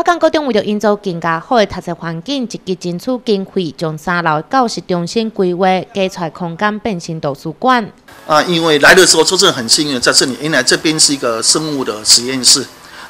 北港高中为了营造更加好的读书环境，积极争取经费，将三楼教室中心规划加出来空间变成图书馆。啊，因为来的时候真的很幸运，在这里，原来这边是一个生物的实验室。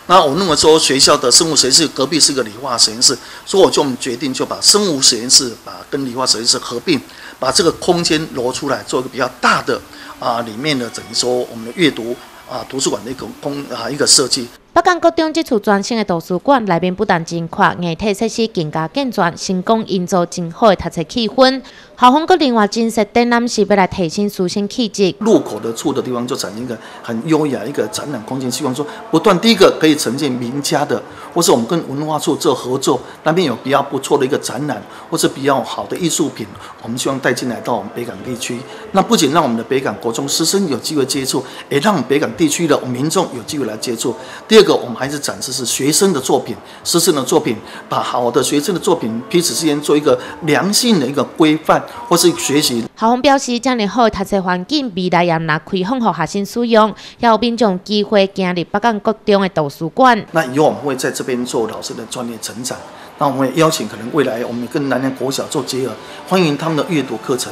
那我认为说学校的生物实验室隔壁是一个理化实验室，所以我就决定就把生物实验室把跟理化实验室合并，把这个空间挪出来，做一个比较大的啊，里面的等于说我们的阅读啊图书馆的一个空啊一个设计。北港高中这处全新的图书馆，内面不但真阔，硬体设施更加健全，成功营造真好的读书气氛。校方阁另外建设展览室，要来提升书生气质。入口的处的地方就产生一个很优雅一个展览空间，希望说不断第一个可以呈现名家的，或是我们跟文化处做合作，那边有比较不错的一个展览，或是比较好的艺术品，我们希望带进来到我们北港地区。那不仅让我们的北港国中师生有机会接触，也让北港地区的民众有机会来接触。第二个，我们还是展示是学生的作品，师生的作品，把好的学生的作品彼此之间做一个良性的一个规范，或是学习。校方表示，这样好的读书环境，未来也拿开放给学生使用，也有民众机会进入北港国中的图书馆。那以后我们会在这边做老师的专业成长，那我们也邀请可能未来我们跟南南国小做结合，欢迎他们的阅读课程，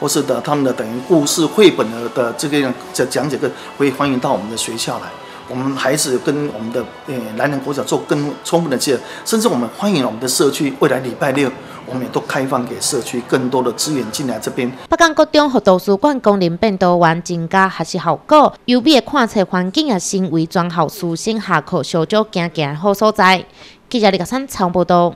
或是的他们的等于故事绘本的的这个讲讲解课，会欢迎到我们的学校来。我们还是跟我们的呃南南国小做更充分的结合，甚至我们欢迎我们的社区，未来礼拜六我们也都开放给社区更多的资源进来这边。北港高中和图书馆功能变多元，增加学习效果，优美的看册环境也成为专校师生下课小组行行好所在。记者李家山长报道。